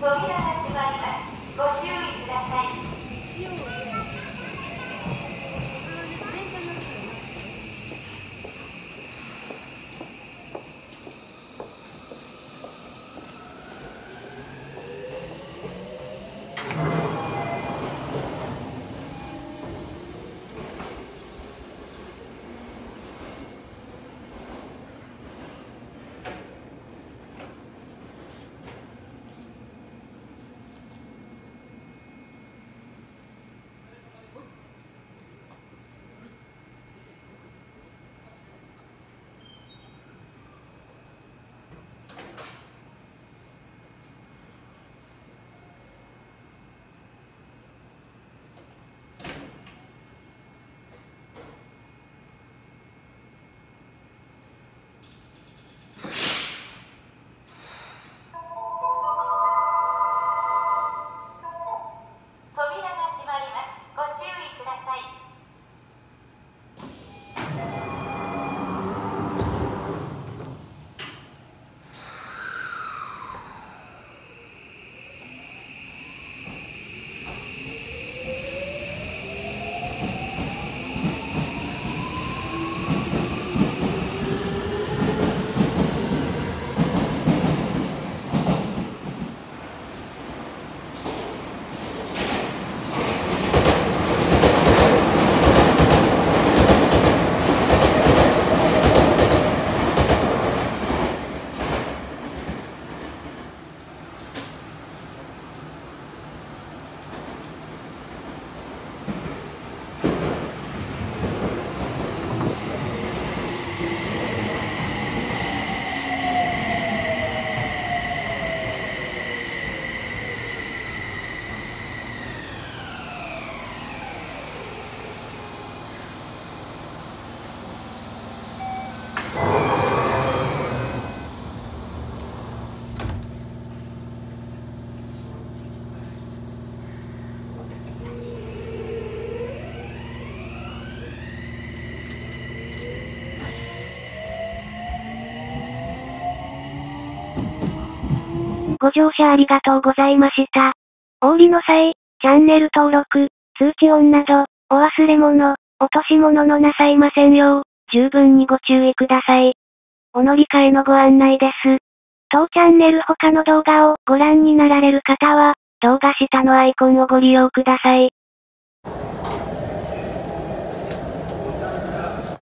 Well, ご乗車ありがとうございました。お降りの際、チャンネル登録、通知音など、お忘れ物、落とし物のなさいませんよう、十分にご注意ください。お乗り換えのご案内です。当チャンネル他の動画をご覧になられる方は、動画下のアイコンをご利用ください。